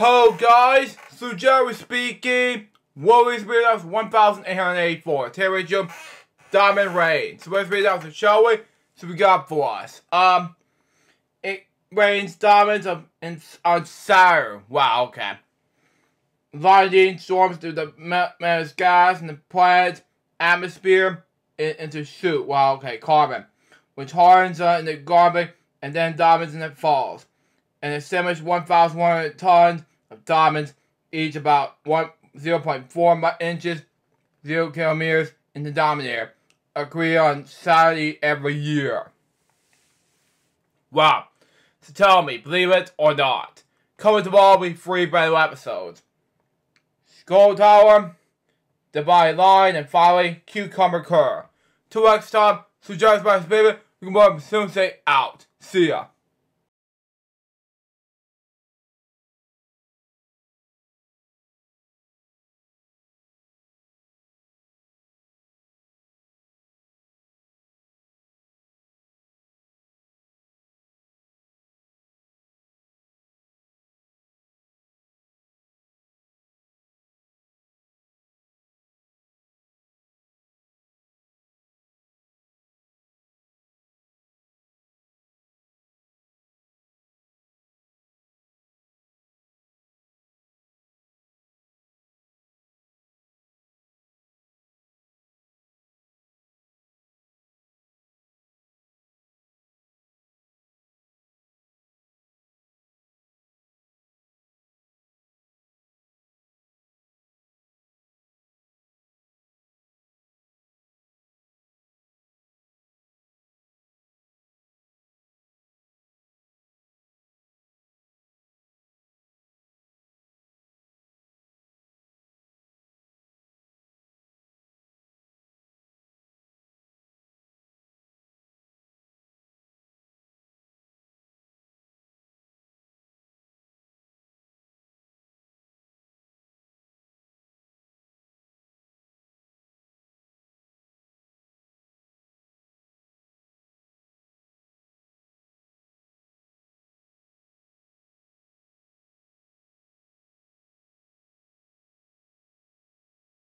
Hello guys, Sujaro speaking. Warriors Speed House 1884. Terrorium Diamond Rain. So let's read out the shall we? So we got for us. Um it rains diamonds on, on Saturn. Wow, okay. Lightning storms through the metal skies and the planet's atmosphere into shoot. Wow, okay, carbon. Which hardens uh, in the garbage and then diamonds and it falls. And simmers 1,100 tons of diamonds, each about 1, 0.4 inches, 0 kilometers in the diamond air, agree on Saturday every year. Wow. So tell me, believe it or not. Coming to all be free brand new episodes. Skull Tower, The Line, and finally, Cucumber Cur. Till next time, just my baby, we can soon say out. See ya.